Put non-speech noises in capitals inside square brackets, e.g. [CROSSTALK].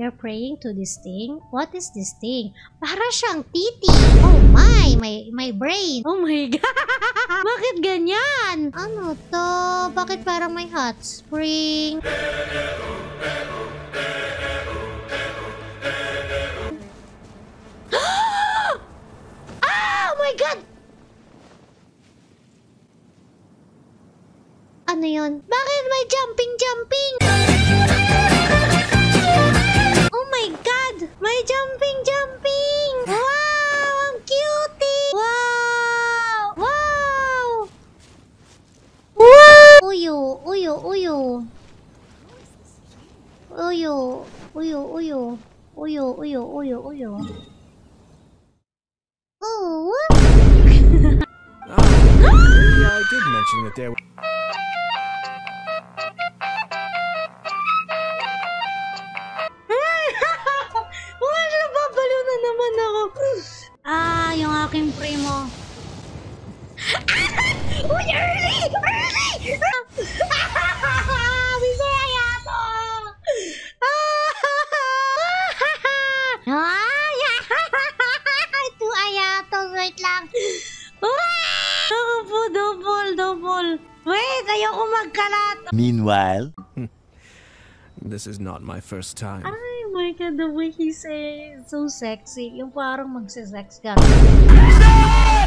you're praying to this thing? What is this thing? Para siyang titi. Oh my, my, my brain. Oh my [LAUGHS] God. Bakit ganyan? Ano to? Bakit parang may hot spring? [GASPS] ah! Oh my God! Ano yun? Bakit may jumping-jumping? They're jumping, jumping! [LAUGHS] Wow, I'm cutie! Wow! Wow! Wow! Uyo, uyo, uyo. Uyo, uyo, uyo. Uyo, uyo, uyo, uyo. Oh, oh, [LAUGHS] ah, yeah, I did mention that there were... babaliw na naman ako. Ah, yung aking primo. [LAUGHS] Uy, early! Early! [LAUGHS] Bisay Ayato! [LAUGHS] Ay! Ito Ayato, wait lang. Ako po, double, double. Wait, ayoko magkalat. Meanwhile, This is not my first time. Ay, my God, the way he says so sexy. Yung parang magsisex ka. bruh.